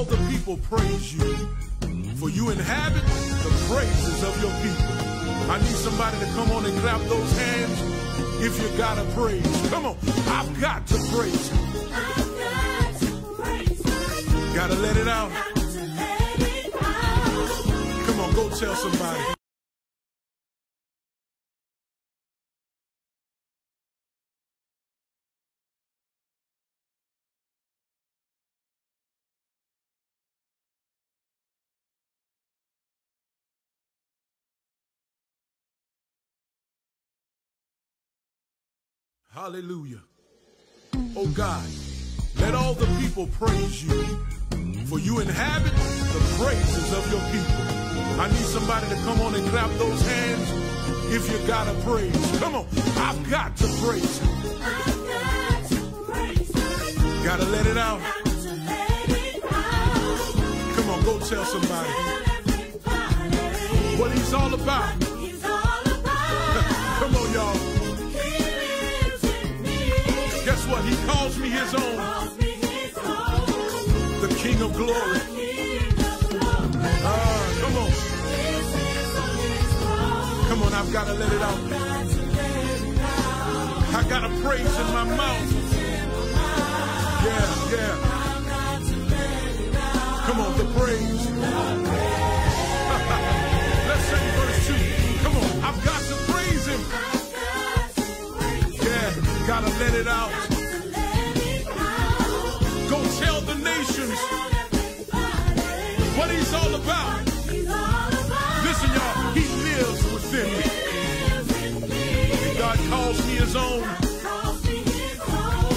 all the people praise you, for you inhabit the praises of your people. I need somebody to come on and clap those hands if you got to praise. Come on, I've got to praise. Gotta let it out. Come on, go tell somebody. Hallelujah. Oh God, let all the people praise you, for you inhabit the praises of your people. I need somebody to come on and clap those hands if you got to praise. Come on, I've got to praise. Gotta let it out. Come on, go tell somebody what he's all about. What? He calls me his own. The King of Glory. Ah, come on. Come on, I've got to let it out. I got a praise in my mouth. Yeah, yeah. Come on, the praise. Let's sing verse 2. Come on, I've got to praise him. Yeah, gotta let it out. Nations what he's all about. Listen, y'all, he lives within me. God calls me his own.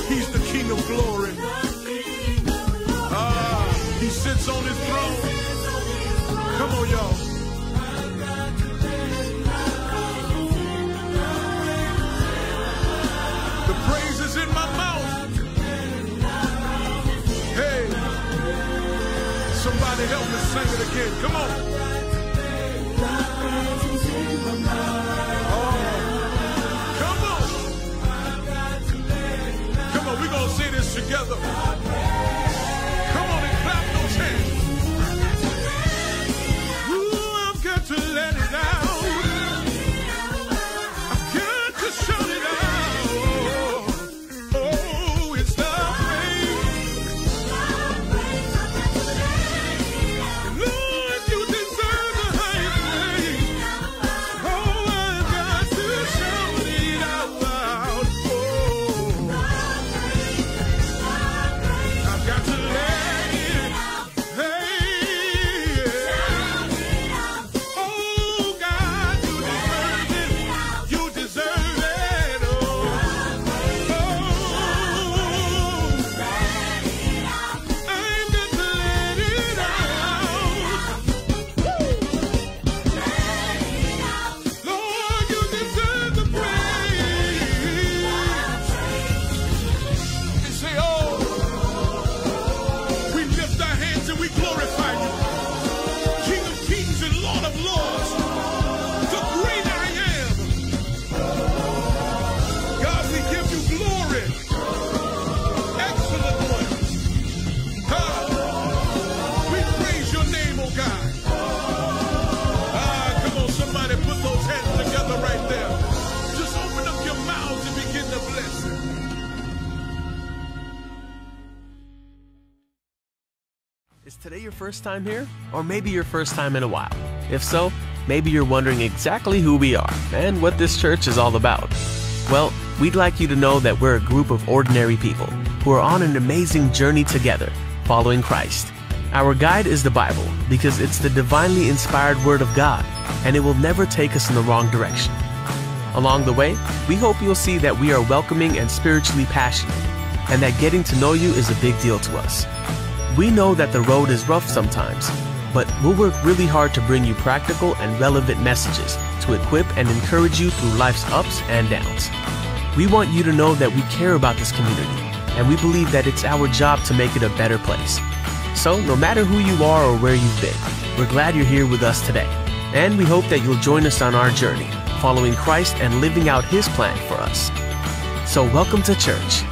He's the King of glory. Ah, he sits on his throne. Come on, y'all. Sing it again. Come on. First time here? Or maybe your first time in a while? If so, maybe you're wondering exactly who we are and what this church is all about. Well, we'd like you to know that we're a group of ordinary people who are on an amazing journey together, following Christ. Our guide is the Bible because it's the divinely inspired Word of God, and it will never take us in the wrong direction. Along the way, we hope you'll see that we are welcoming and spiritually passionate, and that getting to know you is a big deal to us. We know that the road is rough sometimes, but we'll work really hard to bring you practical and relevant messages to equip and encourage you through life's ups and downs. We want you to know that we care about this community, and we believe that it's our job to make it a better place. So, no matter who you are or where you've been, we're glad you're here with us today, and we hope that you'll join us on our journey, following Christ and living out His plan for us. So, welcome to church.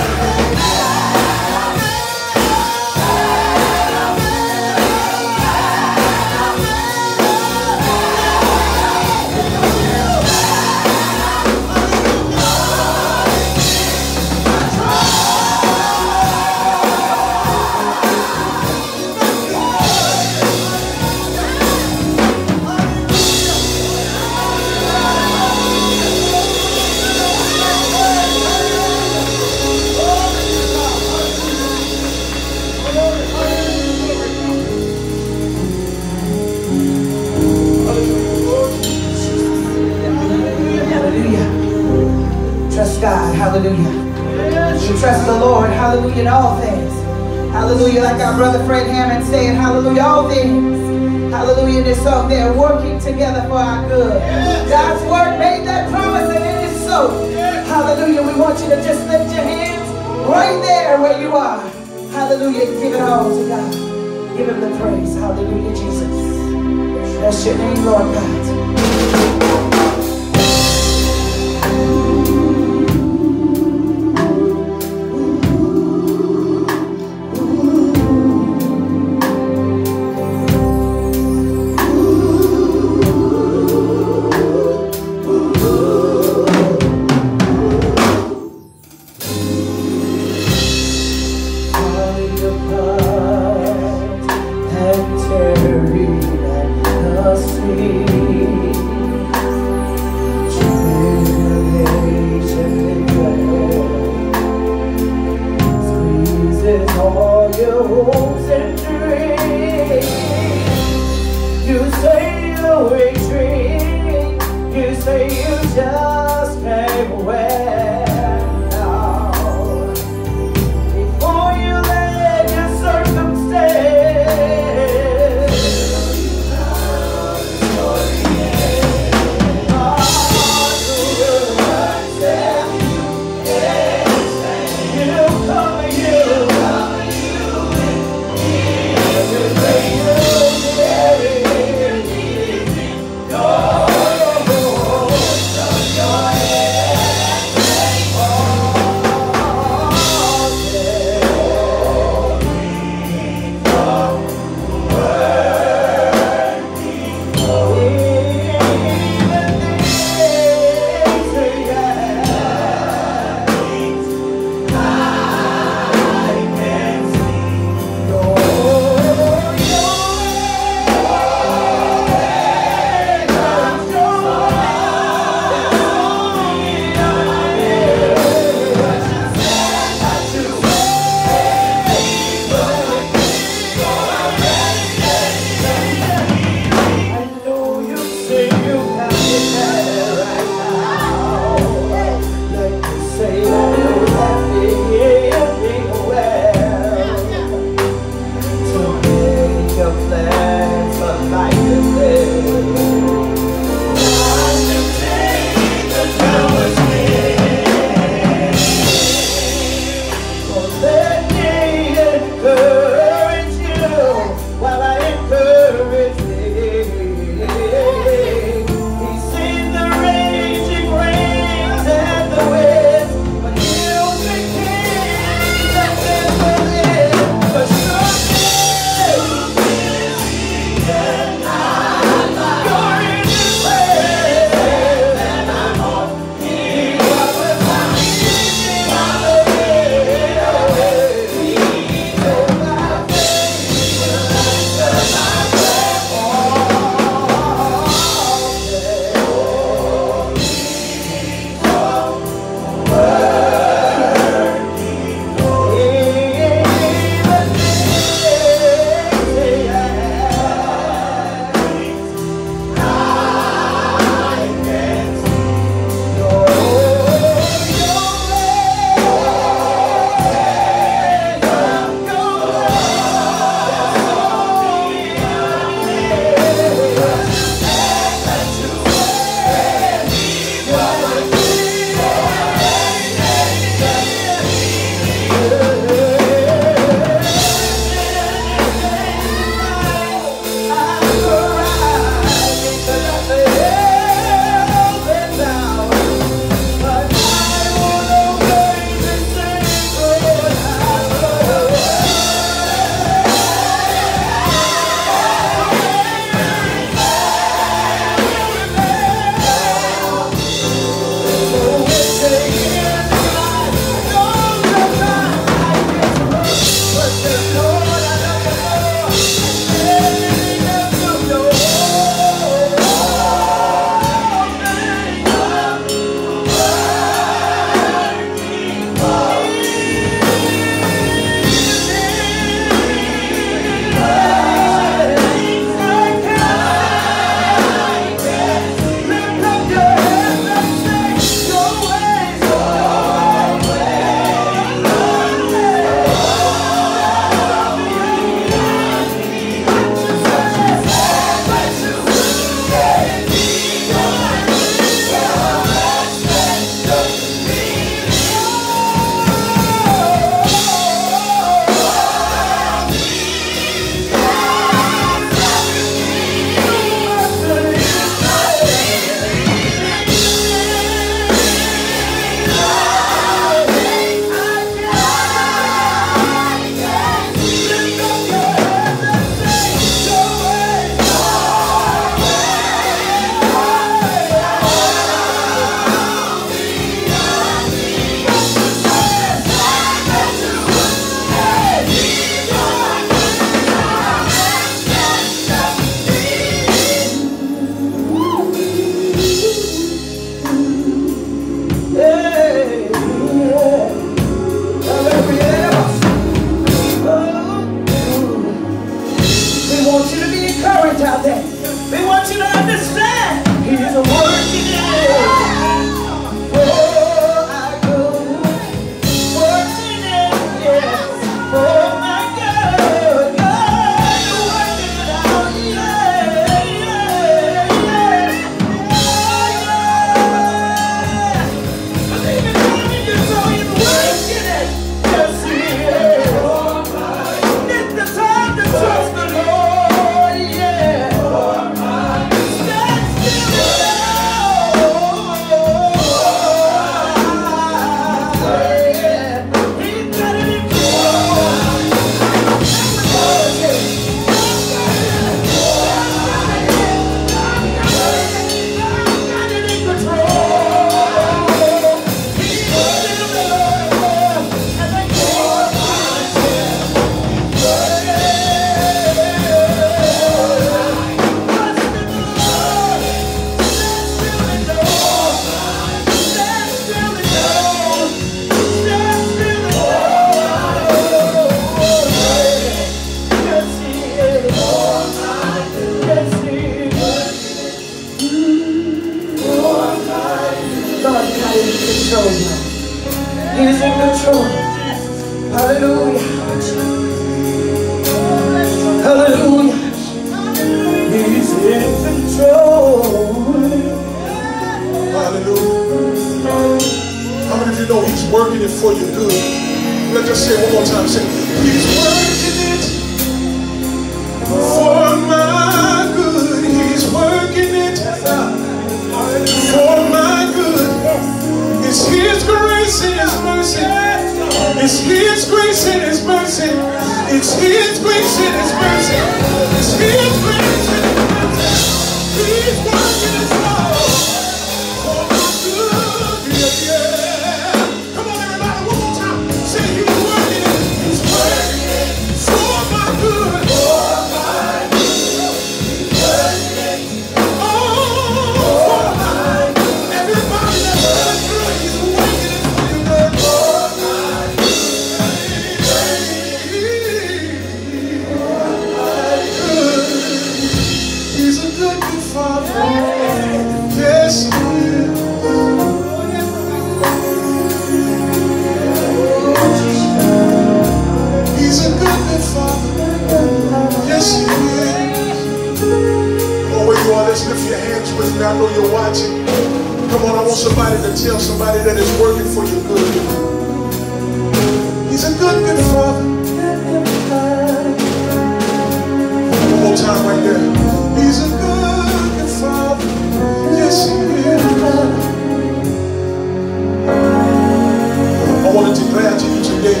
declare to you today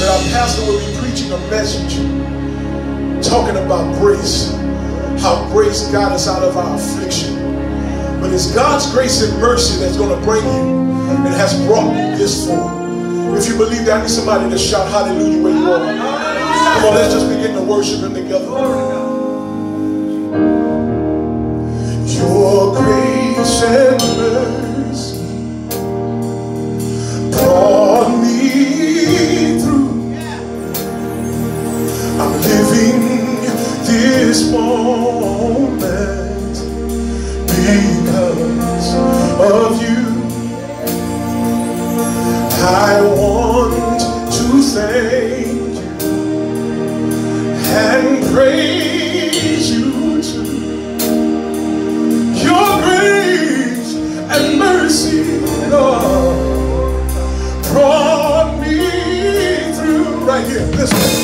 that our pastor will be preaching a message talking about grace, how grace got us out of our affliction. But it's God's grace and mercy that's going to bring you and has brought you this far. If you believe that, I need somebody to shout hallelujah where you are. Come on, let's just begin to worship Him together. Your grace and mercy. moment because of you. I want to thank you and praise you too. Your grace and mercy, Lord, brought me through right here. Listen.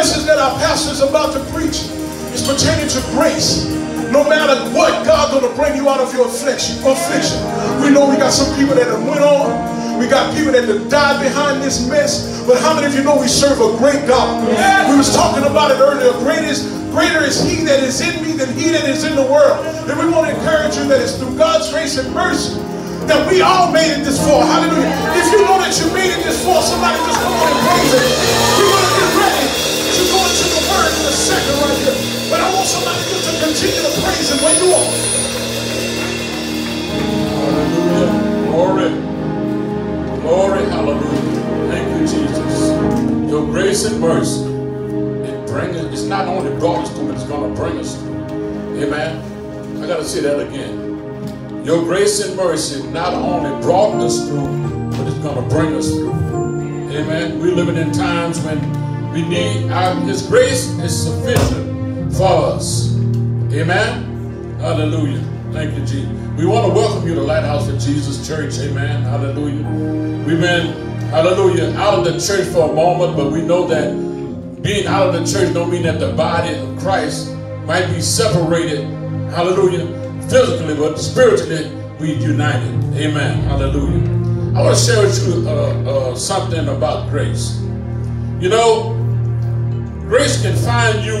Our pastor is about to preach is pertaining to grace. No matter what, God's going to bring you out of your affliction. affliction. We know we got some people that have went on. We got people that have died behind this mess. But how many of you know we serve a great God? We was talking about it earlier. Greatest, greater is he that is in me than he that is in the world. And we want to encourage you that it's through God's grace and mercy that we all made it this far. Hallelujah. If you know that you made it this far, somebody just come on and praise it. In a second right here. But I want somebody just to continue to praise him where you are. Hallelujah. Glory. Glory. Hallelujah. Thank you, Jesus. Your grace and mercy. It bring us, it's not only brought us through, it's going to bring us through. Amen. I got to say that again. Your grace and mercy not only brought us through, but it's going to bring us through. Amen. We're living in times when we need our, His grace is sufficient for us. Amen. Hallelujah. Thank you, Jesus. We want to welcome you to Lighthouse of Jesus Church. Amen. Hallelujah. We've been, hallelujah, out of the church for a moment, but we know that being out of the church don't mean that the body of Christ might be separated. Hallelujah physically, but spiritually, we united. Amen. Hallelujah. I want to share with you uh, uh, something about grace. You know, grace can find you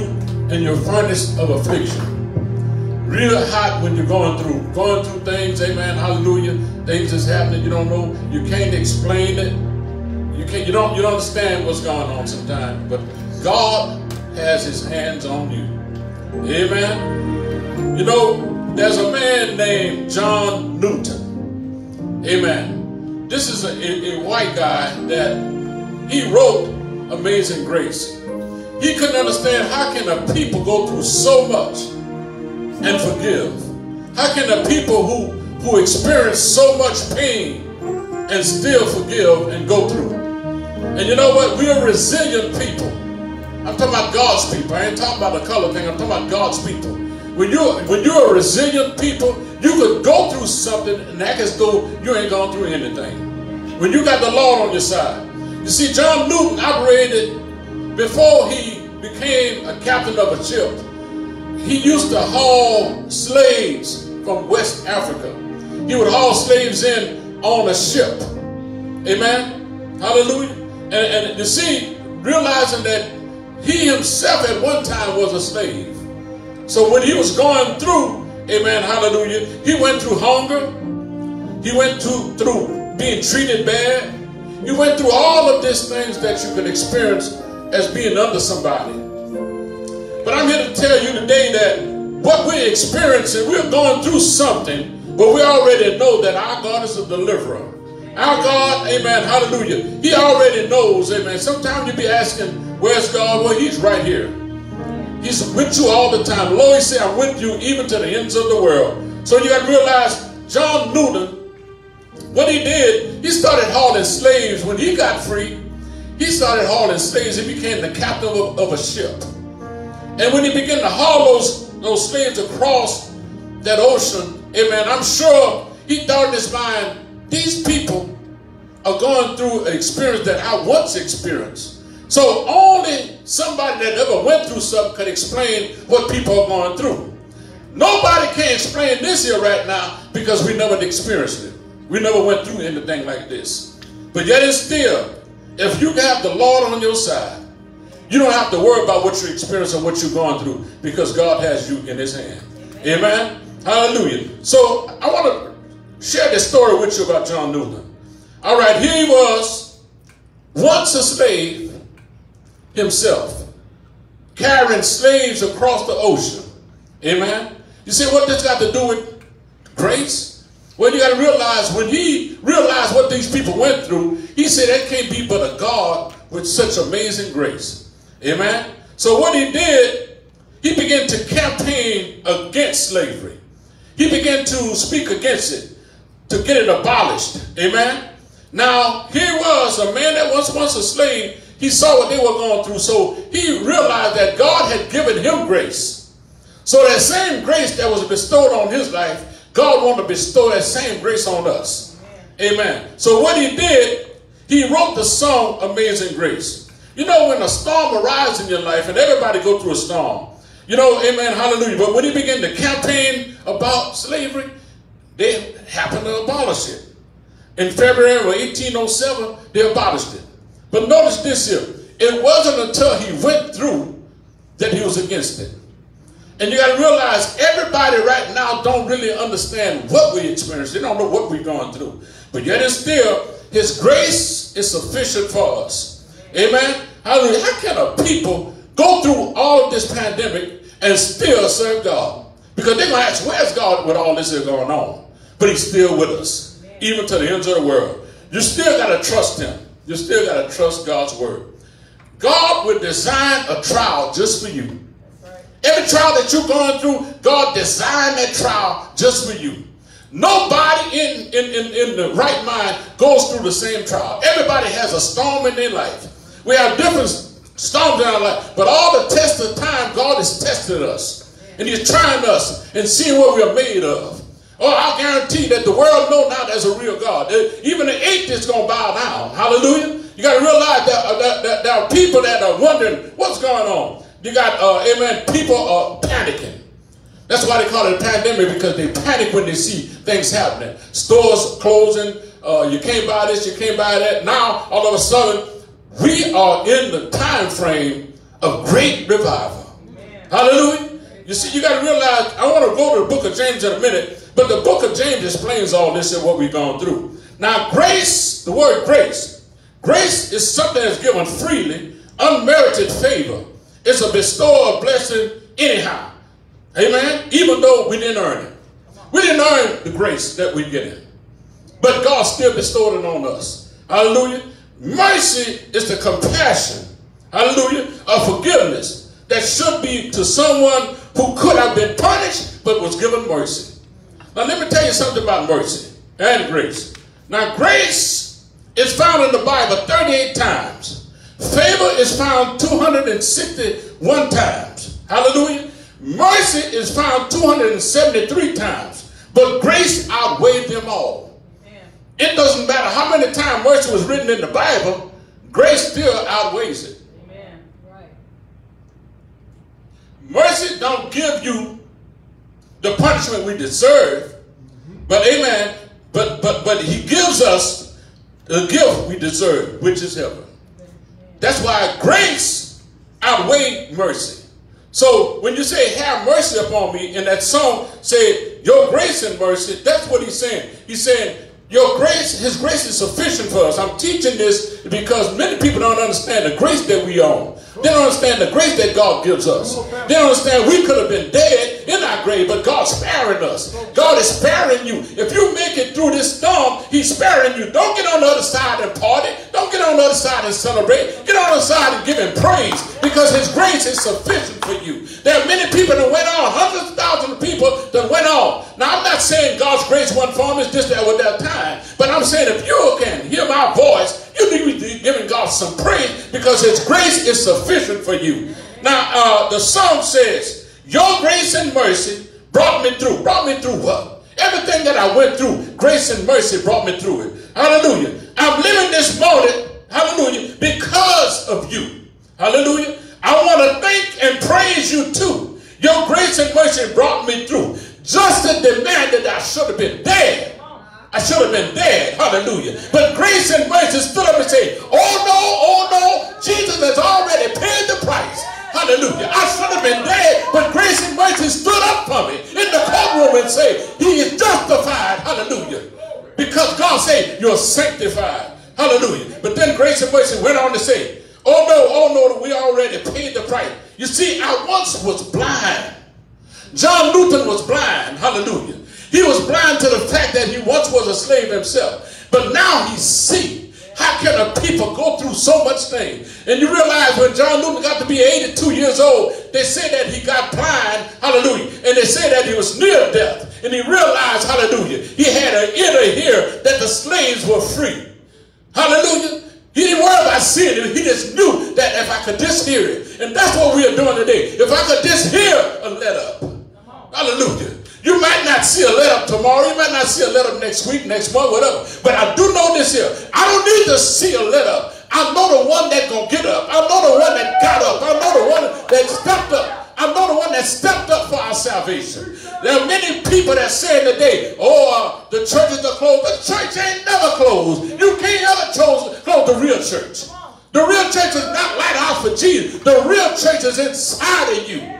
in your furnace of affliction. Real hot when you're going through, going through things, amen, hallelujah. Things is happening, you don't know, you can't explain it. You can't, you don't, you don't understand what's going on sometimes. But God has his hands on you. Amen. You know, there's a man named John Newton. Amen. This is a, a, a white guy that he wrote Amazing Grace. He couldn't understand how can a people go through so much and forgive? How can a people who, who experience so much pain and still forgive and go through? And you know what? We're resilient people. I'm talking about God's people. I ain't talking about the color thing. I'm talking about God's people. When you're when you're a resilient people, you could go through something and act as though you ain't gone through anything. When you got the Lord on your side. You see, John Newton operated before he became a captain of a ship. He used to haul slaves from West Africa. He would haul slaves in on a ship. Amen. Hallelujah. And, and you see, realizing that he himself at one time was a slave. So when he was going through, amen, hallelujah, he went through hunger. He went through, through being treated bad. He went through all of these things that you can experience as being under somebody. But I'm here to tell you today that what we're experiencing, we're going through something, but we already know that our God is a deliverer. Our God, amen, hallelujah. He already knows, amen. Sometimes you be asking, where's God? Well, he's right here. He's with you all the time. Lord, he said, I'm with you even to the ends of the world. So you got to realize, John Newton, what he did, he started hauling slaves. When he got free, he started hauling slaves. He became the captain of, of a ship. And when he began to haul those, those slaves across that ocean, amen, I'm sure he thought in his mind, these people are going through an experience that I once experienced. So only somebody that ever went through something could explain what people are going through. Nobody can explain this here right now because we never experienced it. We never went through anything like this. But yet and still, if you have the Lord on your side, you don't have to worry about what you're experiencing, what you're going through, because God has you in his hand. Amen? Hallelujah. So I want to share this story with you about John Newton. All right, here he was, once a slave, himself, carrying slaves across the ocean. Amen. You see what this got to do with grace? Well, you got to realize when he realized what these people went through, he said that can't be but a God with such amazing grace. Amen. So what he did, he began to campaign against slavery. He began to speak against it, to get it abolished. Amen. Now, here was a man that was once a slave he saw what they were going through, so he realized that God had given him grace. So that same grace that was bestowed on his life, God wanted to bestow that same grace on us. Amen. So what he did, he wrote the song Amazing Grace. You know, when a storm arrives in your life, and everybody go through a storm, you know, amen, hallelujah. But when he began to campaign about slavery, they happened to abolish it. In February of 1807, they abolished it. But notice this here. It wasn't until he went through that he was against it. And you got to realize everybody right now don't really understand what we experience. They don't know what we're going through. But yet and still, his grace is sufficient for us. Amen. Hallelujah. How can a people go through all of this pandemic and still serve God? Because they're going to ask, where's God with all this is going on? But he's still with us, even to the ends of the world. You still got to trust him. You still got to trust God's word. God would design a trial just for you. Every trial that you're going through, God designed that trial just for you. Nobody in, in, in, in the right mind goes through the same trial. Everybody has a storm in their life. We have different storms in our life, but all the test of time, God has tested us. And He's trying us and seeing what we are made of. Oh, I guarantee that the world know now there's a real God. Even the atheist is going to bow down. Hallelujah. You got to realize that, uh, that, that, there are people that are wondering what's going on. You got, uh, amen, people are panicking. That's why they call it a pandemic because they panic when they see things happening. Stores closing, uh, you can't buy this, you can't buy that. Now, all of a sudden, we are in the time frame of great revival. Amen. Hallelujah. You see, you got to realize, I want to go to the book of James in a minute, but the book of James explains all this and what we've gone through. Now, grace, the word grace, grace is something that's given freely, unmerited favor. It's a bestow of blessing anyhow. Amen? Even though we didn't earn it. We didn't earn the grace that we get in. But God still bestowed it on us. Hallelujah. Mercy is the compassion, hallelujah, of forgiveness that should be to someone who could have been punished but was given mercy. Now, let me tell you something about mercy and grace. Now, grace is found in the Bible 38 times. Favor is found 261 times. Hallelujah. Mercy is found 273 times, but grace outweighed them all. Amen. It doesn't matter how many times mercy was written in the Bible, grace still outweighs it. Amen. Right. Mercy don't give you the punishment we deserve, but amen, but but but he gives us the gift we deserve, which is heaven. That's why grace outweighed mercy. So when you say, have mercy upon me, and that song said, your grace and mercy, that's what he's saying. He's saying, your grace, his grace is sufficient for us. I'm teaching this because many people don't understand the grace that we own. They don't understand the grace that God gives us. They don't understand we could have been dead in our grave, but God's sparing us. God is sparing you. If you make it through this storm, He's sparing you. Don't get on the other side and party. Don't get on the other side and celebrate. Get on the side and give Him praise because His grace is sufficient for you. There are many people that went on, hundreds of thousands of people that went on. Now, I'm not saying God's grace wasn't for them, it's just that with that time. But I'm saying if you can hear my voice, you need to be giving God some praise because His grace is sufficient for you. Now, uh, the song says, Your grace and mercy brought me through. Brought me through what? Everything that I went through, grace and mercy brought me through it. Hallelujah. I'm living this moment, hallelujah, because of you. Hallelujah. I want to thank and praise you too. Your grace and mercy brought me through. Just the demand that I should have been dead. I should have been dead. Hallelujah. But grace and mercy stood up and said, Oh no, oh no, Jesus has already paid the price. Hallelujah. I should have been dead, but grace and mercy stood up for me in the courtroom and said, He is justified. Hallelujah. Because God said, You're sanctified. Hallelujah. But then grace and mercy went on to say, Oh no, oh no, we already paid the price. You see, I once was blind. John Newton was blind. Hallelujah. He was blind to the fact that he once was a slave himself. But now he see. How can a people go through so much thing? And you realize when John Newton got to be 82 years old, they said that he got blind, hallelujah. And they said that he was near death. And he realized, hallelujah, he had an inner ear that the slaves were free. Hallelujah. He didn't worry about seeing it. He just knew that if I could just hear it. And that's what we are doing today. If I could just hear a let up. Hallelujah. You might not see a letter tomorrow. You might not see a letter next week, next month, whatever. But I do know this here. I don't need to see a letter. I know the one that's going to get up. I know the one that got up. I know the one that stepped up. I know the one that stepped up for our salvation. There are many people that say today, oh, uh, the churches are closed. The church ain't never closed. You can't ever close, close the real church. The real church is not lighthouse for Jesus. The real church is inside of you.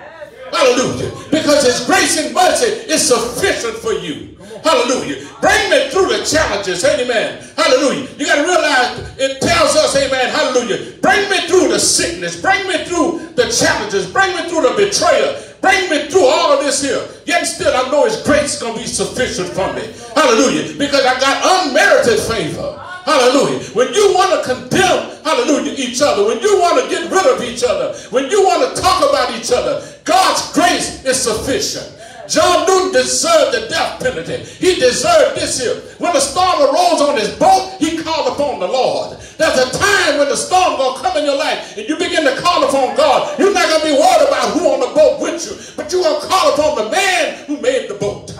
Hallelujah. Because his grace and mercy is sufficient for you. Hallelujah. Bring me through the challenges. Amen. Hallelujah. You got to realize it tells us, amen. Hallelujah. Bring me through the sickness. Bring me through the challenges. Bring me through the betrayal. Bring me through all of this here. Yet still I know his grace is going to be sufficient for me. Hallelujah. Because I got unmerited favor. Hallelujah. When you want to condemn, hallelujah, each other, when you want to get rid of each other, when you want to talk about each other, God's grace is sufficient. John Newton deserved the death penalty. He deserved this here. When the storm arose on his boat, he called upon the Lord. There's a time when the storm gonna come in your life and you begin to call upon God. You're not gonna be worried about who on the boat with you, but you're gonna call upon the man who made the boat.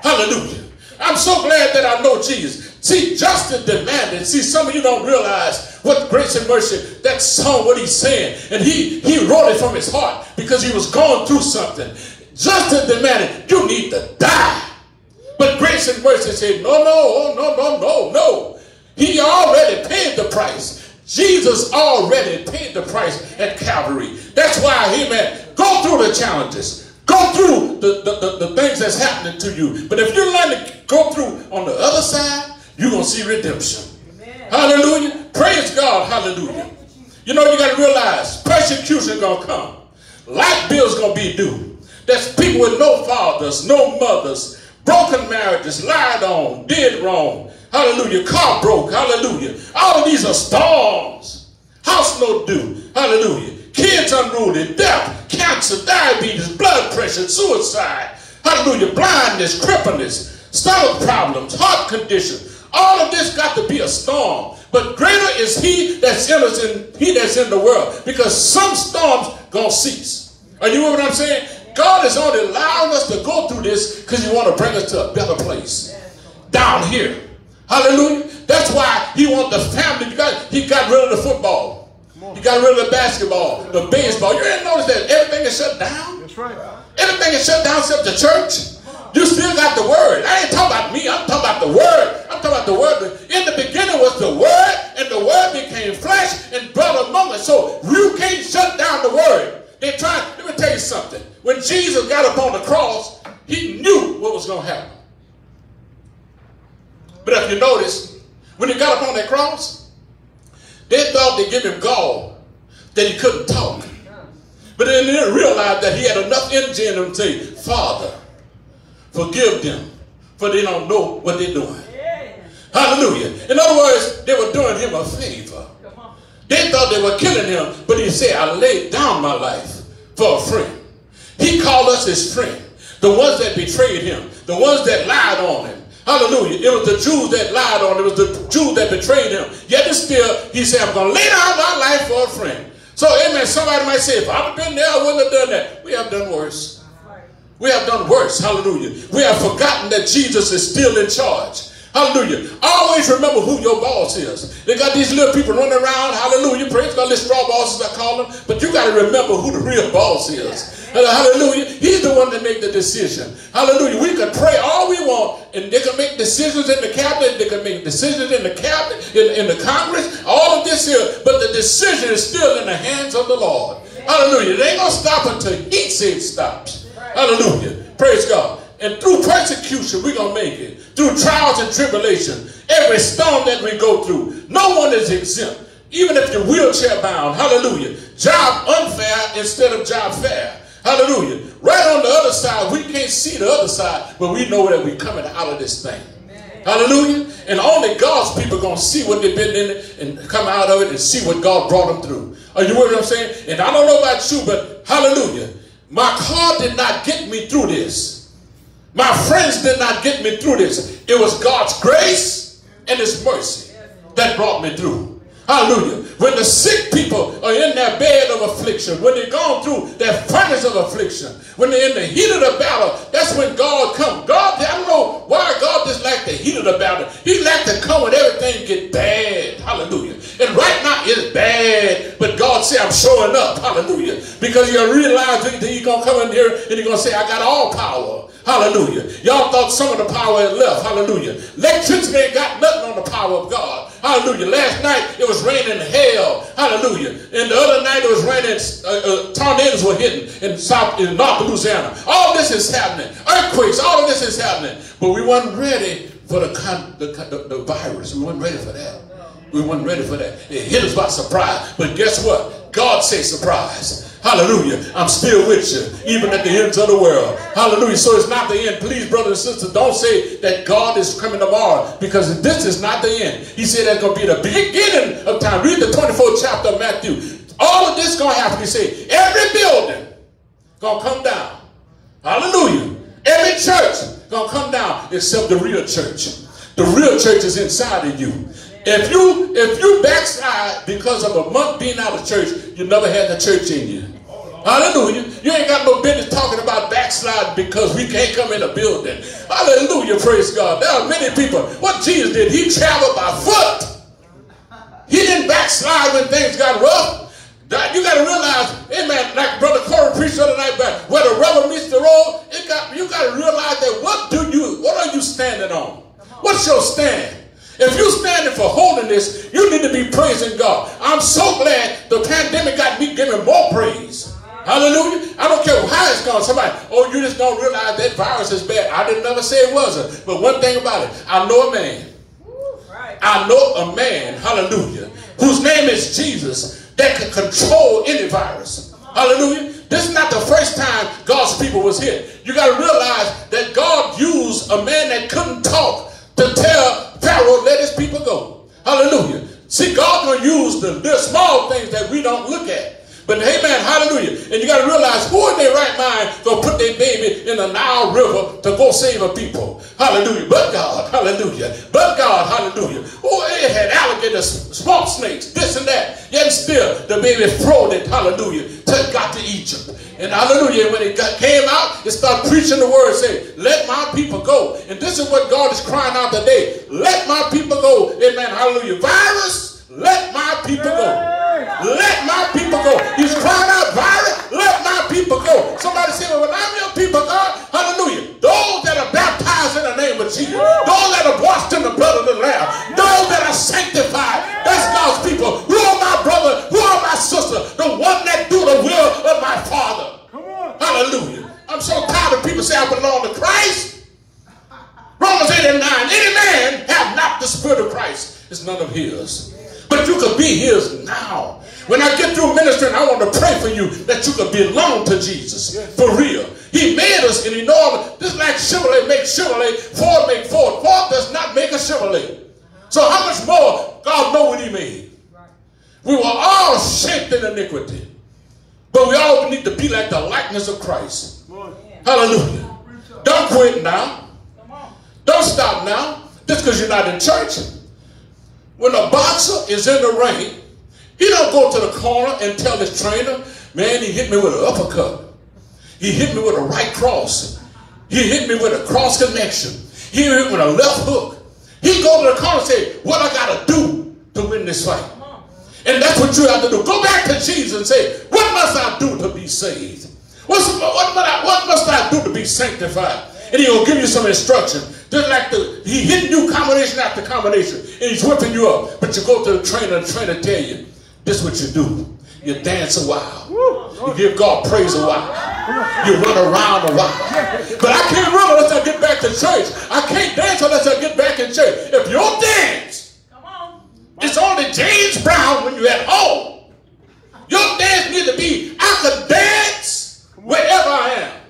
Hallelujah. I'm so glad that I know Jesus. See, Justin demanded. See, some of you don't realize what grace and mercy, that song, what he's saying. And he, he wrote it from his heart because he was going through something. Justin demanded, you need to die. But grace and mercy said, no, no, no, no, no, no. He already paid the price. Jesus already paid the price at Calvary. That's why, amen, go through the challenges. Go through the, the, the, the things that's happening to you. But if you learn to go through on the other side, you're going to see redemption. Amen. Hallelujah. Praise God. Hallelujah. You know, you got to realize persecution going to come. Light bills going to be due. There's people with no fathers, no mothers, broken marriages, lied on, did wrong. Hallelujah. Car broke. Hallelujah. All of these are storms. House no due. Hallelujah kids unruly, death, cancer, diabetes, blood pressure, suicide, hallelujah, blindness, crippleness, stomach problems, heart condition. All of this got to be a storm. But greater is he that's in us and he that's in the world. Because some storms gonna cease. Are you what I'm saying? God is only allowing us to go through this because he want to bring us to a better place. Down here. Hallelujah. That's why he want the family. Got, he got rid of the football. He got rid of the basketball, the baseball. You didn't notice that everything is shut down? That's right. Everything is shut down except the church. You still got the word. I ain't talking about me. I'm talking about the word. I'm talking about the word. In the beginning was the word, and the word became flesh and dwelt among us. So you can't shut down the word. They try. Let me tell you something. When Jesus got up on the cross, he knew what was going to happen. But if you notice, when he got up on that cross, they thought they give him gall that he couldn't talk. But then they didn't realize that he had enough energy in him to say, Father, forgive them, for they don't know what they're doing. Hallelujah. In other words, they were doing him a favor. They thought they were killing him, but he said, I laid down my life for a friend. He called us his friend. The ones that betrayed him, the ones that lied on him, Hallelujah. It was the Jews that lied on him. It was the Jews that betrayed him. Yet and still, he said, I'm going to lay down my life for a friend. So, amen, somebody might say, if I'd have been there, I wouldn't have done that. We have done worse. We have done worse. Hallelujah. We have forgotten that Jesus is still in charge. Hallelujah. Always remember who your boss is. They got these little people running around. Hallelujah. Praise God. Little straw bosses, I call them. But you got to remember who the real boss is. Uh, hallelujah. He's the one that make the decision. Hallelujah. We can pray all we want, and they can make decisions in the cabinet. They can make decisions in the cabinet, in, in the Congress, all of this here. But the decision is still in the hands of the Lord. Hallelujah. They ain't going to stop until he says stops. Hallelujah. Praise God. And through persecution, we're going to make it. Through trials and tribulation, every storm that we go through, no one is exempt. Even if you're wheelchair bound, hallelujah. Job unfair instead of job fair. Hallelujah. Right on the other side, we can't see the other side, but we know that we're coming out of this thing. Amen. Hallelujah. And only God's people going to see what they've been in it and come out of it and see what God brought them through. Are you hearing what I'm saying? And I don't know about you, but hallelujah. My car did not get me through this. My friends did not get me through this. It was God's grace and His mercy that brought me through. Hallelujah. When the sick people are in their bed of affliction, when they're gone through their furnace of affliction, when they're in the heat of the battle, that's when God comes. God, I don't know why God just like the heat of the battle. He like to come when everything get bad. Hallelujah. And right now, it's bad, God said, I'm showing up. Hallelujah. Because you realize that you're going to come in here and you're going to say, I got all power. Hallelujah. Y'all thought some of the power had left. Hallelujah. Electricity ain't got nothing on the power of God. Hallelujah. Last night it was raining hell. Hallelujah. And the other night it was raining, uh, uh, tornadoes were hitting in South, in North Louisiana. All this is happening. Earthquakes, all of this is happening. But we weren't ready for the, the, the, the virus. We weren't ready for that. We weren't ready for that. It hit us by surprise. But guess what? God say surprise. Hallelujah. I'm still with you, even at the ends of the world. Hallelujah. So it's not the end. Please, brothers and sisters, don't say that God is coming tomorrow because this is not the end. He said that's going to be the beginning of time. Read the 24th chapter of Matthew. All of this going to happen. He said, every building going to come down. Hallelujah. Every church going to come down except the real church. The real church is inside of you. If you if you backslide because of a month being out of church, you never had the church in you. Hallelujah. You ain't got no business talking about backsliding because we can't come in a building. Hallelujah. Praise God. There are many people. What Jesus did, he traveled by foot. He didn't backslide when things got rough. You got to realize, amen, like Brother Corey preached the other night about where the rubber meets the road, got, you got to realize that what do you, what are you standing on? What's your stand? If you're standing for holiness, you need to be praising God. I'm so glad the pandemic got me giving more praise. Hallelujah. I don't care how it's gone. Somebody, oh, you just don't realize that virus is bad. I didn't never say it wasn't. But one thing about it, I know a man. I know a man, hallelujah, whose name is Jesus that can control any virus. Hallelujah. This is not the first time God's people was here. You got to realize that God used a man that couldn't talk to tell Pharaoh let his people go. Hallelujah. See, God will use the, the small things that we don't look at. But amen, hallelujah. And you got to realize who in their right in the Nile River to go save a people. Hallelujah. But God, hallelujah. But God, hallelujah. Oh, it had alligators, swamp snakes, this and that. Yet still, the baby floated, hallelujah, till it got to Egypt. And hallelujah, when it got, came out, it started preaching the word, saying, let my people go. And this is what God is crying out today. Let my people go. Amen, hallelujah. Virus, let my people go. Let my people go. He's crying out, virus, people go. Somebody say, well, I'm your people, God. Hallelujah. Those that are baptized in the name of Jesus. Those that are washed in the blood of the Lamb. Those that are sanctified. That's God's people. Who are my brother? Who are my sister? The one that do the will of my Father. Hallelujah. I'm so tired of people say I belong to Christ. Romans 8 and 9. Any man have not the spirit of Christ. It's none of his. But you could be his now. When I get through ministering, I want to pray for you that you could belong to Jesus. For real. He made us and he knows this like Chevrolet makes Chevrolet, Ford make Ford. Ford does not make a Chevrolet. So how much more God know what he made? We were all shaped in iniquity. But we all need to be like the likeness of Christ. Hallelujah. Don't quit now. Don't stop now. Just because you're not in church. When a boxer is in the ring, he don't go to the corner and tell his trainer, man, he hit me with an uppercut. He hit me with a right cross. He hit me with a cross connection. He hit me with a left hook. He go to the corner and say, what I got to do to win this fight? And that's what you have to do. Go back to Jesus and say, what must I do to be saved? What's, what, what, what must I do to be sanctified? And he'll give you some instruction. Just like the, he hitting you combination after combination. And he's whipping you up. But you go to the trainer and the trainer tell you, this is what you do. You dance a while. You give God praise a while. You run around a while. But I can't run unless I get back to church. I can't dance unless I get back in church. If you dance, it's only James Brown when you're at home. Your dance needs to be, I can dance wherever I am.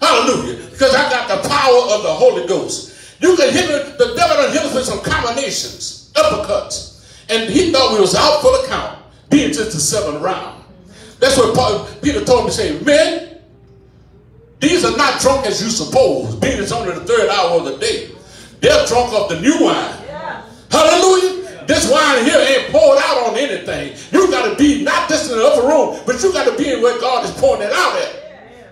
Hallelujah. Because I got the power of the Holy Ghost. You can hit the devil done hit us with some combinations, uppercuts. And he thought we was out for the count, being just the seventh round. That's what Paul, Peter told me, say, men, these are not drunk as you suppose, being it's only the third hour of the day. They're drunk off the new wine. Yeah. Hallelujah. This wine here ain't poured out on anything. You got to be not just in the upper room, but you got to be in where God is pouring it out at.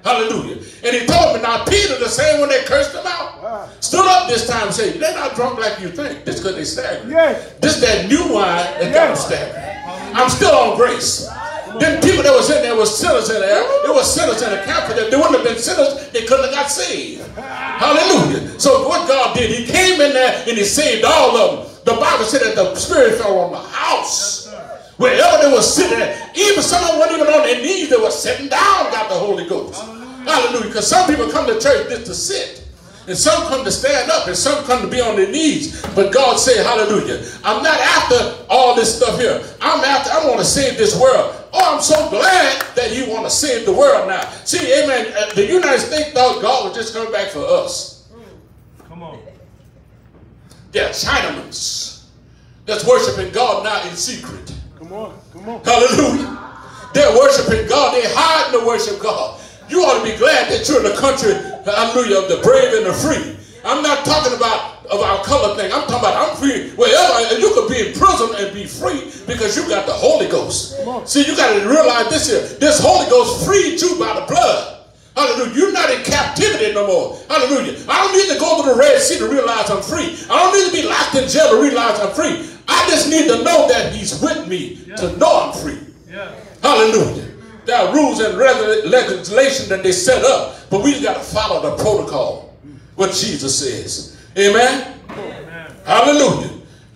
Hallelujah. And he told me, now Peter, the same when they cursed him out, wow. stood up this time and said, they're not drunk like you think. This because they staggered. Yes. This that new wine that yes. got them staggered. I'm still on grace. Then people that was in there was sinners in there. It was sinners in the camp. If they wouldn't have been sinners, they couldn't have got saved. Hallelujah. So what God did, he came in there and he saved all of them. The Bible said that the Spirit fell on the house. Wherever they were sitting, even some of them weren't even on their knees, they were sitting down, got the Holy Ghost. Hallelujah. Because some people come to church just to sit. And some come to stand up and some come to be on their knees. But God said, hallelujah. I'm not after all this stuff here. I'm after, I want to save this world. Oh, I'm so glad that he want to save the world now. See, amen, uh, the United States thought God was just coming back for us. Come on. They're Chinamans that's worshiping God now in secret. Come on, come on. Hallelujah. They're worshiping God. They're hiding to worship God. You ought to be glad that you're in the country, hallelujah, of the brave and the free. I'm not talking about of our color thing. I'm talking about I'm free wherever uh, you could be in prison and be free because you got the Holy Ghost. See, you got to realize this here. This Holy Ghost freed you by the blood. Hallelujah. You're not in captivity no more. Hallelujah. I don't need to go to the Red Sea to realize I'm free. I don't need to be locked in jail to realize I'm free. I just need to know that He's with me to know I'm free. Yeah. Hallelujah. There are rules and legislation that they set up, but we've got to follow the protocol. What Jesus says. Amen. Amen. Hallelujah.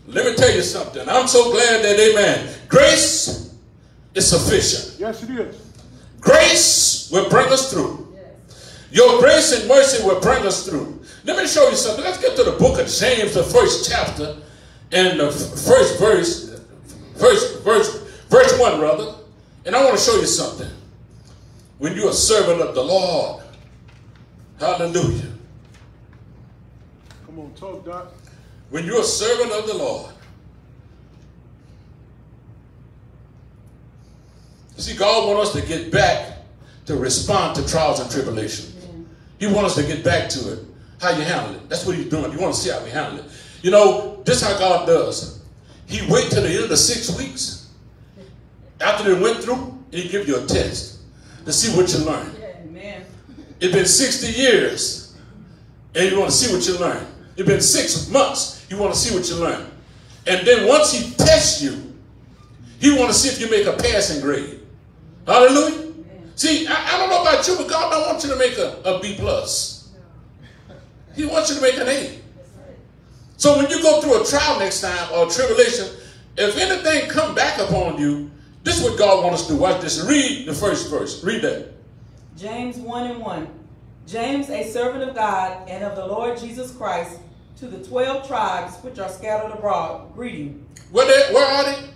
Let me tell you something. I'm so glad that, amen, grace is sufficient. Yes, it is. Grace will bring us through. Your grace and mercy will bring us through. Let me show you something. Let's get to the book of James, the first chapter, and the first verse, first verse, verse one, brother. And I want to show you something. When you're a servant of the Lord, hallelujah. Come on, talk, Doc. When you're a servant of the Lord, see, God wants us to get back to respond to trials and tribulation. He wants us to get back to it. How you handle it. That's what he's doing. You want to see how we handle it. You know, this is how God does. He wait till the end of the six weeks. After they went through, and he give you a test to see what you learn. It's been 60 years, and you want to see what you learn. It's been six months, you want to see what you learn. And then once he tests you, he want to see if you make a passing grade. Hallelujah. See, I, I don't know about you, but God don't want you to make a, a B plus. He wants you to make an A. So when you go through a trial next time or a tribulation, if anything come back upon you, this is what God wants us to do. Watch this. Read the first verse. Read that. James 1 and 1. James, a servant of God and of the Lord Jesus Christ, to the twelve tribes which are scattered abroad, greeting. Where, they, where are they?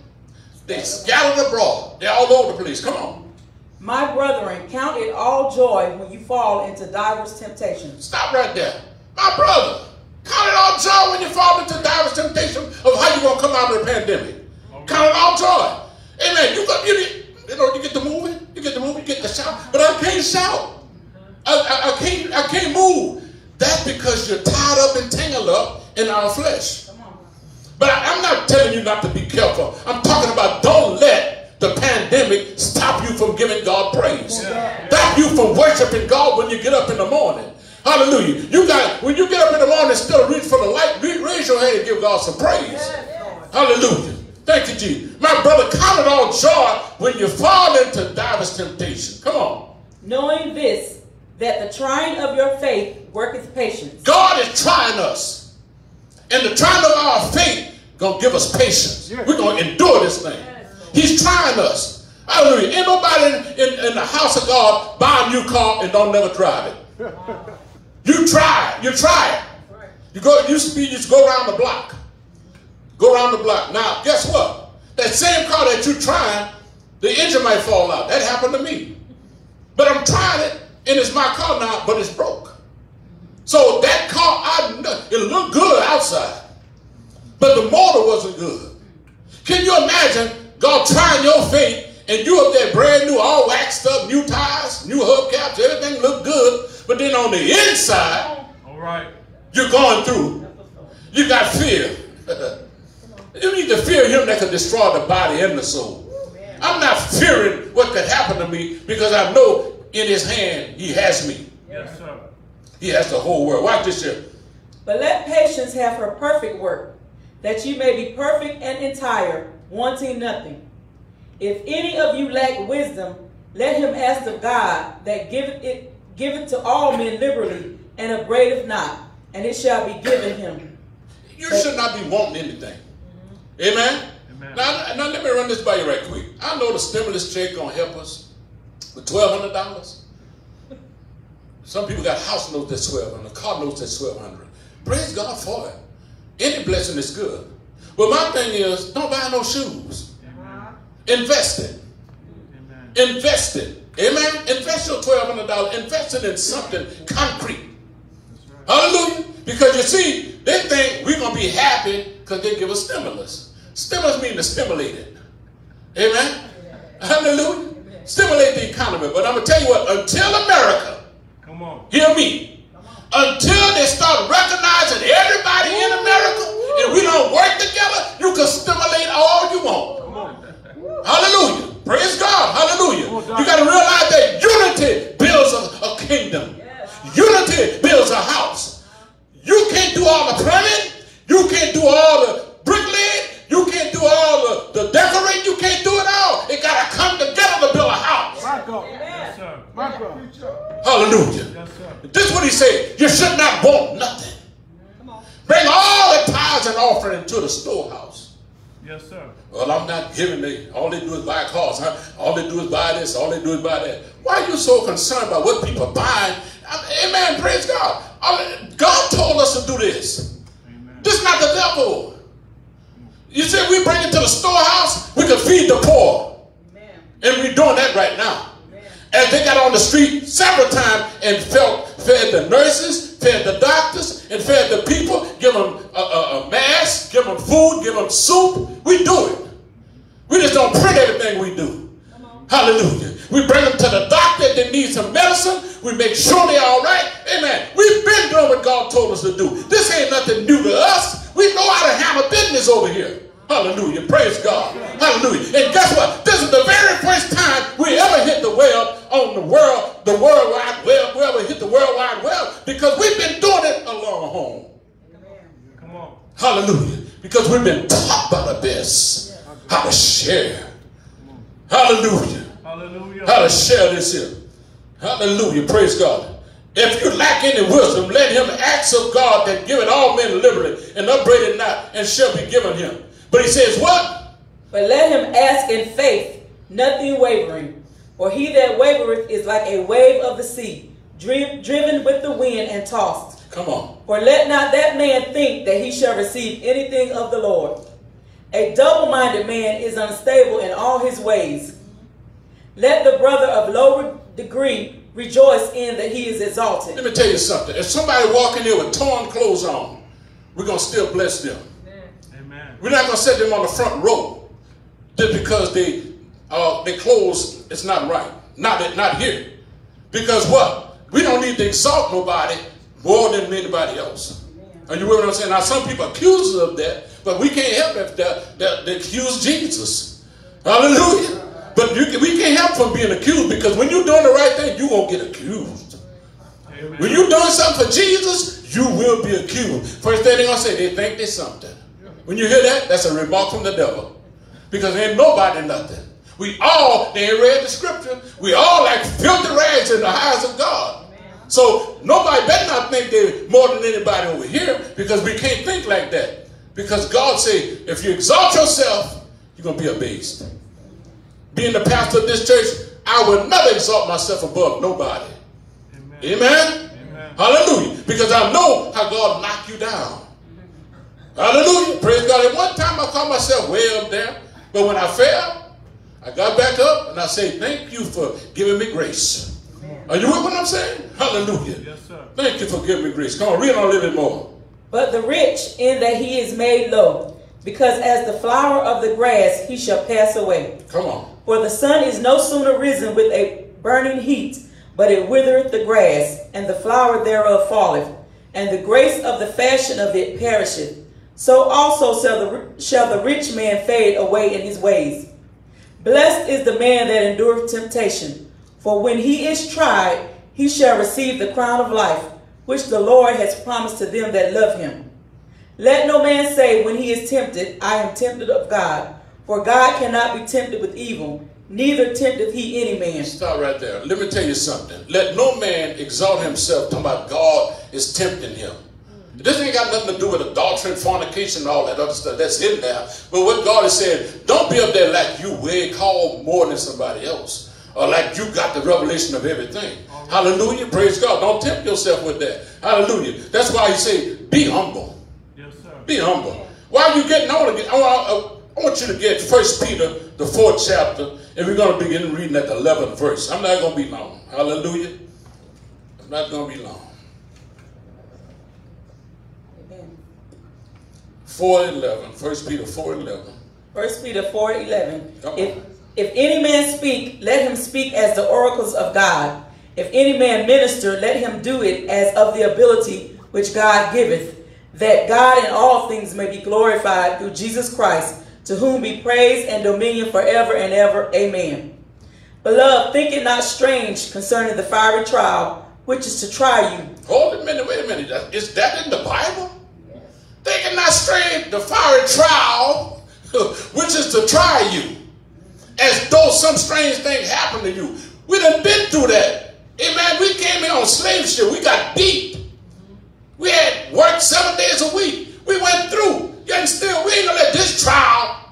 They scattered abroad. They're all over the place. Come on. My brethren, count it all joy when you fall into diverse temptations. Stop right there. My brother, count it all joy when you fall into diverse temptation of how you're going to come out of the pandemic. Count it all joy. Amen. You, got, you, you know, you get the moving, you get the moving, you get the shout, but I can't shout. I, I, I can't, I can't move. That's because you're tied up and tangled up in our flesh. But I, I'm not telling you not to be careful. I'm talking about don't let the pandemic stop you from giving God praise. Stop you from worshiping God when you get up in the morning. Hallelujah. You got when you get up in the morning, still reach for the light, raise your hand and give God some praise. Hallelujah. Thank you, Jesus. My brother, count it all joy when you fall into diverse temptation. Come on. Knowing this, that the trying of your faith worketh patience. God is trying us. And the trying of our faith gonna give us patience. We're gonna endure this thing. He's trying us. Hallelujah. Ain't nobody in, in, in the house of God buy a new car and don't never drive it. You try it. You try it. You go, it used to be you just go around the block. Go around the block. Now, guess what? That same car that you're trying, the engine might fall out. That happened to me. But I'm trying it, and it's my car now, but it's broke. So that car, I it looked good outside, but the motor wasn't good. Can you imagine God trying your faith and you up there brand new, all waxed up, new tires, new hubcaps, everything looked good, but then on the inside, All right. you're going through. You got fear. you need to fear him that can destroy the body and the soul. I'm not fearing what could happen to me because I know in his hand he has me. Yes, sir. He has the whole world. Watch this here. But let patience have her perfect work, that you may be perfect and entire, wanting nothing. If any of you lack wisdom, let him ask of God that giveth it giveth to all men liberally, and upbraideth not, and it shall be given him. You should not be wanting anything. Amen? Amen. Now, now let me run this by you right quick. I know the stimulus check gonna help us with twelve hundred dollars. Some people got house notes that's twelve hundred, car notes that's twelve hundred. Praise God for it. Any blessing is good. But my thing is, don't buy no shoes. Invest it. Amen. Invest it. Amen. Invest your twelve hundred dollars. Invest it in something concrete. Hallelujah. Because you see, they think we're gonna be happy because they give us stimulus. Stimulus means to stimulate it. Amen. Hallelujah. Stimulate the economy. But I'm gonna tell you what, until America, Come on. hear me, until they start recognizing everybody in America and we don't work together, you can stimulate all you want. Come on. Hallelujah. Praise God. Hallelujah. You got to realize that unity builds a, a kingdom. Unity builds a house. You can't do all the plumbing. You can't do all the bricklaying. You can't do all the, the decorating. You can't do it all. It got to come together to build a house. My God. Yes, sir. My God. Hallelujah. Yes, sir. This is what he said. You should not want nothing. Bring all the tithes and offering to the storehouse. Yes, sir. Well, I'm not giving they all they do is buy cars, huh? All they do is buy this, all they do is buy that. Why are you so concerned about what people are buying? I mean, Amen, praise God. I mean, God told us to do this. Amen. This is not the devil. You said we bring it to the storehouse, we can feed the poor. And we're doing that right now. And they got on the street several times and felt, fed the nurses, fed the doctors, and fed the people, give them a, a, a mask, give them food, give them soup. We do it. We just don't print everything we do. Hallelujah. We bring them to the doctor if they need some medicine. We make sure they're all right. Amen. We've been doing what God told us to do. This ain't nothing new to us. We know how to handle business over here. Hallelujah. Praise God. Hallelujah. And guess what? This is the very first time we ever hit the web on the world, the world wide web, we ever hit the world wide web because we've been doing it along home. Come on. Hallelujah. Because we've been taught by the best how to share. Hallelujah. Hallelujah. How to share this here. Hallelujah. Praise God. If you lack any wisdom, let him ask of God that giveth all men liberally and upbraid it not, and shall be given him. But he says, what? But let him ask in faith, nothing wavering. For he that wavereth is like a wave of the sea, dri- driven with the wind and tossed. Come on. For let not that man think that he shall receive anything of the Lord. A double minded man is unstable in all his ways. Let the brother of lower degree rejoice in that he is exalted. Let me tell you something. If somebody walking here with torn clothes on, we're going to still bless them. We're not going to set them on the front row just because they uh, their clothes is not right. Not not here. Because what? We don't need to exalt nobody more than anybody else. And you hear what I'm saying? Now some people accuse us of that, but we can't help if they, they, accuse Jesus. Hallelujah. But we can't help from being accused because when you're doing the right thing, you won't get accused. Amen. When you're doing something for Jesus, you will be accused. First thing they're going to say, they think they're something. When you hear that, that's a remark from the devil. Because ain't nobody nothing. We all, they ain't read the scripture, we all like filthy rags in the eyes of God. So nobody better not think they're more than anybody over here because we can't think like that. Because God say, if you exalt yourself, you're going to be abased. Being the pastor of this church, I will never exalt myself above nobody. Amen. Amen? Amen. Hallelujah. Because I know how God knock you down. Hallelujah. Praise God. At one time I called myself way up there. But when I fell, I got back up and I say, thank you for giving me grace. Are you with what I'm saying? Hallelujah. Yes, sir. Thank you for giving me grace. Come on, read on a little bit more. But the rich, in that he is made low, because as the flower of the grass he shall pass away. Come on. For the sun is no sooner risen with a burning heat, but it withereth the grass, and the flower thereof falleth, and the grace of the fashion of it perisheth. So also shall the, shall the rich man fade away in his ways. Blessed is the man that endureth temptation, for when he is tried, he shall receive the crown of life, which the Lord has promised to them that love him. Let no man say when he is tempted, I am tempted of God. For God cannot be tempted with evil, neither tempteth he any man. Stop right there. Let me tell you something. Let no man exalt himself, talking about God is tempting him. This ain't got nothing to do with adultery and fornication and all that other stuff that's in there. But what God is saying, don't be up there like you way called more than somebody else. Or like you got the revelation of everything. Hallelujah. Praise God. Don't tempt yourself with that. Hallelujah. That's why he say, be humble. Yes, sir. Be humble. Why are you getting, I want to get, I want, I want you to get First Peter, the fourth chapter, and we're going to begin reading at the 11th verse. I'm not going to be long. Hallelujah. I'm not going to be long. 411. First Peter 411. First Peter 4 11. Come on. If, if any man speak, let him speak as the oracles of God. If any man minister, let him do it as of the ability which God giveth, that God in all things may be glorified through Jesus Christ, to whom be praise and dominion forever and ever. Amen. Beloved, think it not strange concerning the fiery trial, which is to try you, Hold a minute, wait a minute. Is that in the Bible? Thinking not straight, the fiery trial, which is to try you, as though some strange thing happened to you. We done been through that. Amen. We came here on slave ship. We got deep. We had worked seven days a week. We went through. Yet still, we ain't gonna let this trial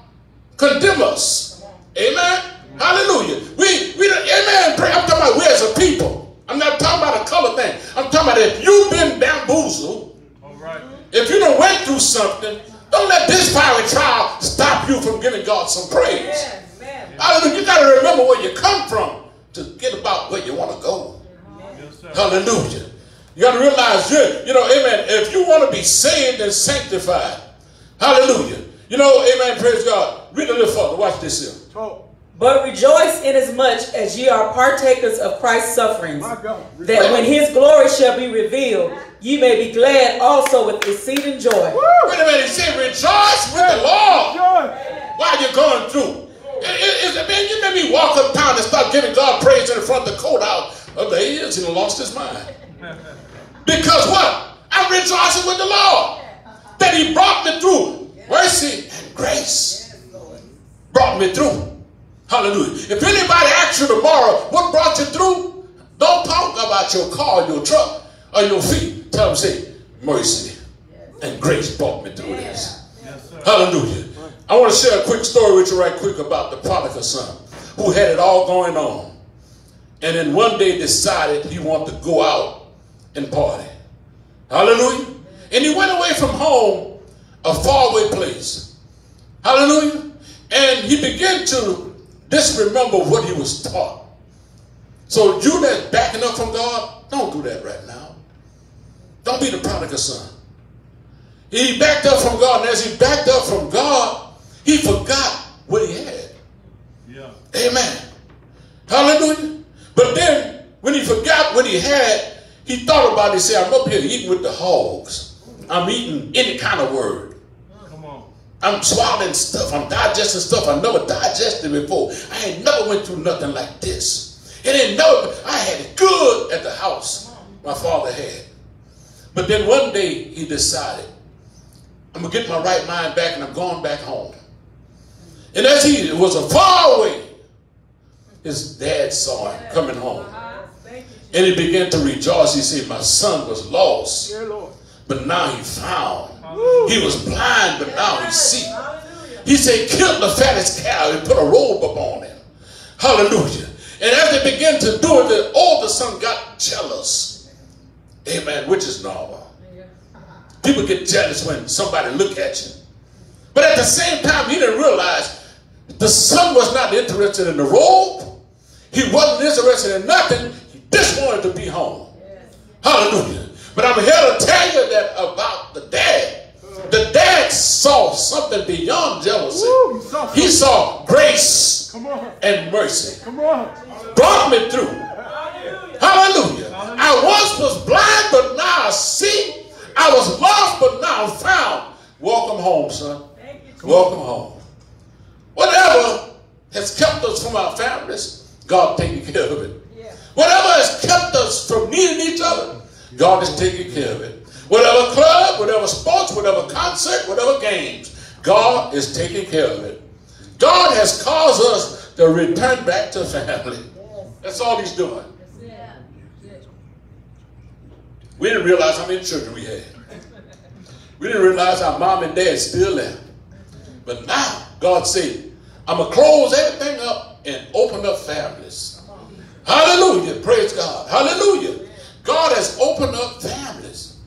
condemn us. Amen. Hallelujah. We, we, amen. Pray. I'm talking about we as a people. I'm not talking about a color thing. I'm talking about if you've been bamboozled, All right. If you don't went through something, don't let this fiery trial stop you from giving God some praise. Amen. Hallelujah. You got to remember where you come from to get about where you want to go. Yes. Hallelujah. You got to realize, you you know, amen, if you want to be saved and sanctified, hallelujah. You know, amen, praise God. Read a little further. Watch this here. Talk. But rejoice inasmuch as much as ye are partakers of Christ's sufferings, that when his glory shall be revealed, ye may be glad also with exceeding joy. Wait a minute. He said, rejoice with the Lord Joy. while you're going through. It, it, it, man, you made me walk up town and start giving God praise in front of the courthouse of the years and lost his mind. Because what? I'm rejoicing with the Lord that he brought me through mercy and grace. Brought me through. Hallelujah. If anybody asks you tomorrow, what brought you through? Don't talk about your car, your truck, or your feet. Tell them, say, mercy and grace brought me through this. Hallelujah. I want to share a quick story with you right quick about the prodigal son who had it all going on. And then one day decided he wanted to go out and party. Hallelujah. And he went away from home, a faraway place. Hallelujah. And he began to disremember what he was taught. So you that's backing up from God, don't do that right now. Don't be the prodigal son. He backed up from God, and as he backed up from God, he forgot what he had. Yeah. Amen. Hallelujah. But then, when he forgot what he had, he thought about it. He said, I'm up here eating with the hogs. I'm eating any kind of word. Come on. I'm swallowing stuff. I'm digesting stuff I never digested before. I ain't never went through nothing like this. It ain't never, I had it good at the house my father had. But then one day he decided, I'm gonna get my right mind back and I'm going back home. And as he was a far away, his dad saw him coming home. And he began to rejoice. He said, My son was lost, but now he found. He was blind, but now he see. He said, Kill the fattest cow and put a robe upon him. Hallelujah. And as they began to do it, the older son got jealous. Amen, which is normal. People get jealous when somebody look at you. But at the same time, he didn't realize the son was not interested in the robe. He wasn't interested in nothing. He just wanted to be home. Hallelujah. But I'm here to tell you that about the dad. The dad saw something beyond jealousy. Woo, he saw He saw grace and mercy. Come on. Brought me through. Hallelujah. I once was blind, but now I see. I was lost, but now I'm found. Welcome home, son. Welcome home. Whatever has kept us from our families, God taking care of it. Whatever has kept us from needing each other, God is taking care of it. Whatever club, whatever sports, whatever concert, whatever games, God is taking care of it. God has caused us to return back to family. That's all he's doing. We didn't realize how many children we had. We didn't realize our mom and dad still there. But now, God said, I'm going to close everything up and open up families. Hallelujah. Praise God. Hallelujah. God has opened up families.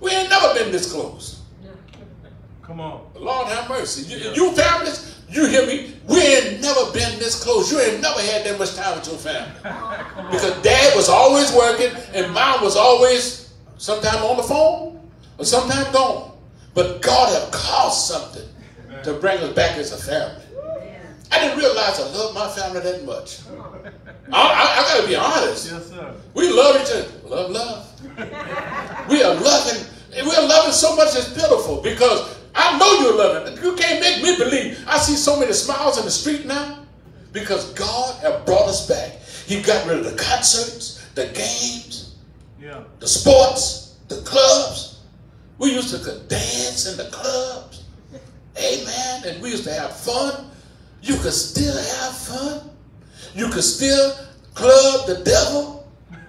We ain't never been this close. Come on. Lord have mercy. You, you families, you hear me? We ain't never been this close. You ain't never had that much time with your family. Because dad was always working and mom was always sometime on the phone or sometime gone. But God have caused something to bring us back as a family. I didn't realize I love my family that much. I, I, I got to be honest. Yes, sir. We love each other. Love, love. we are loving. and We are loving so much it's pitiful because I know you're loving. You can't make me believe. I see so many smiles in the street now because God have brought us back. He got rid of the concerts, the games, Yeah. the sports, the clubs. We used to could dance in the clubs. Amen. And we used to have fun. You could still have fun. You could still club the devil.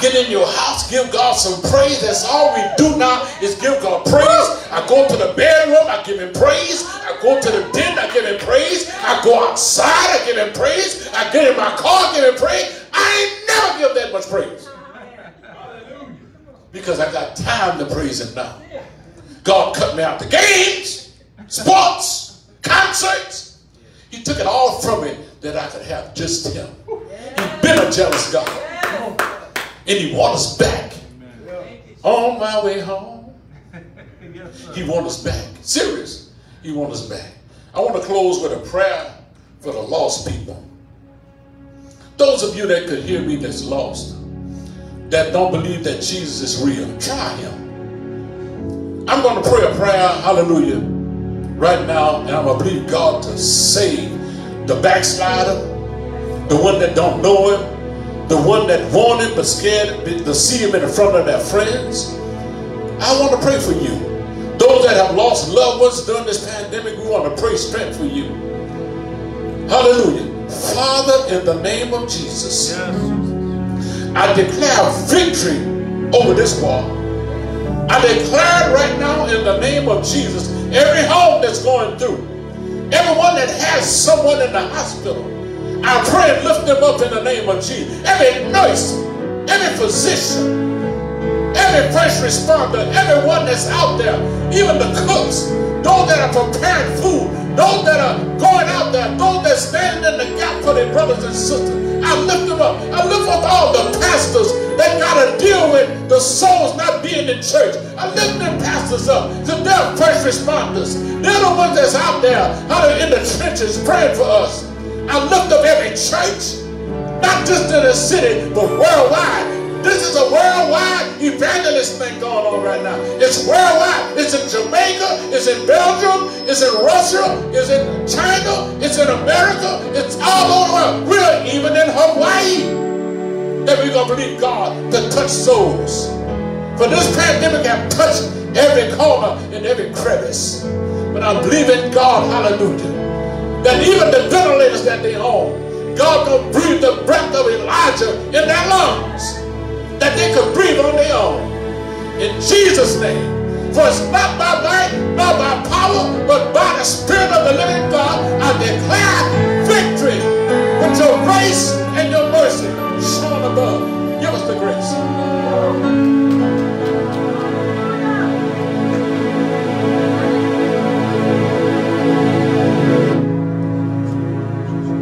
Get in your house, give God some praise. That's all we do now is give God praise. I go to the bedroom, I give him praise. I go to the den, I give him praise. I go outside, I give him praise. I get in my car, I give him praise. I ain't never give that much praise. Because I got time to praise him now. God cut me out the games, sports, concerts. He took it all from me that I could have just him. He's been a jealous God. And he wants us back. On my way home. He wants us back. Serious. He wants us back. I want to close with a prayer for the lost people. Those of you that could hear me that's lost, that don't believe that Jesus is real, try him. I'm going to pray a prayer, hallelujah, right now, and I'm going to believe God to save the backslider, the one that don't know him, the one that want him but scared to see him in front of their friends. I want to pray for you. Those that have lost loved ones during this pandemic, we want to pray strength for you. Hallelujah. Father, in the name of Jesus, Yes. I declare victory over this war. I declare right now in the name of Jesus, every home that's going through, everyone that has someone in the hospital, I pray and lift them up in the name of Jesus. Every nurse, every physician, every first responder, everyone that's out there, even the cooks, those that are preparing food, those that are going out there, those that stand in the gap for their brothers and sisters. I lift them up. I lift up all the pastors that got to deal with the souls not being in church. I lift them pastors up. So they're first responders. They're the ones that's out there, out in the trenches praying for us. I lift up every church, not just in the city, but worldwide. This is a worldwide evangelist thing going on right now. It's worldwide. It's in Jamaica. In Belgium. It's in Russia. It's in China. It's in America. It's all over. We're even in Hawaii. That we're going to believe God to touch souls. For this pandemic have touched every corner and every crevice. But I believe in God, hallelujah, that even the ventilators that they own, God gonna breathe the breath of Elijah in their lungs, that they could breathe on their own. In Jesus' name. For it's not by might, not by power, but by the Spirit of the living God, I declare victory with your grace and your mercy shown above. Give us the grace.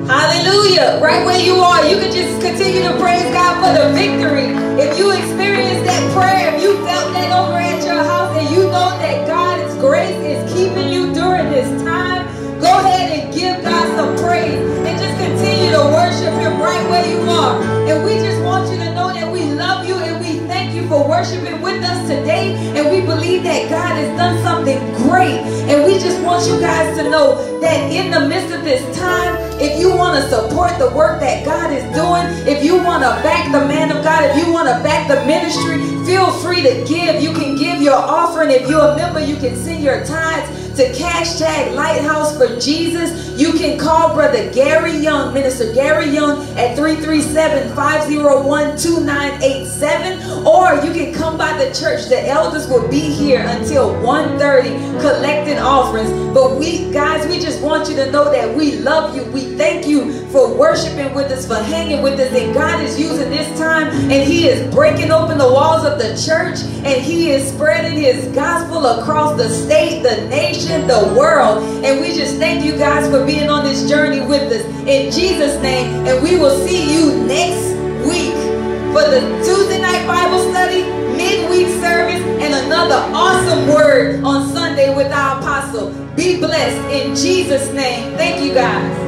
Hallelujah. Right where you are, you can just continue to praise God for the victory. If you experienced that prayer, if you felt that over at your house, and you know that God's grace is keeping you during this time, go ahead and give God some praise and just continue to worship Him right where you are. And we just want you to know that we love you and we thank you for worshiping with us today. And we believe that God has done something great. And we just want you guys to know that in the midst of this time, if you want to support the work that God is doing, if you want to back the man of God, if you want to back the ministry, feel free to give. You can give your offering. If you're a member, you can send your tithes to hashtag Lighthouse for Jesus, you can call Brother Gary Young, Minister Gary Young, at 337-501-2987. Or you can come by the church. The elders will be here until 1.30 collecting offerings. But we, guys, we just want you to know that we love you. We thank you for worshiping with us, for hanging with us. And God is using this time and He is breaking open the walls of the church and He is spreading His gospel across the state, the nation, the world. And we just thank you guys for being on this journey with us in Jesus' name. And we will see you next week for the Tuesday night Bible study, midweek service, and another awesome word on Sunday with our apostle. Be blessed in Jesus' name. Thank you guys.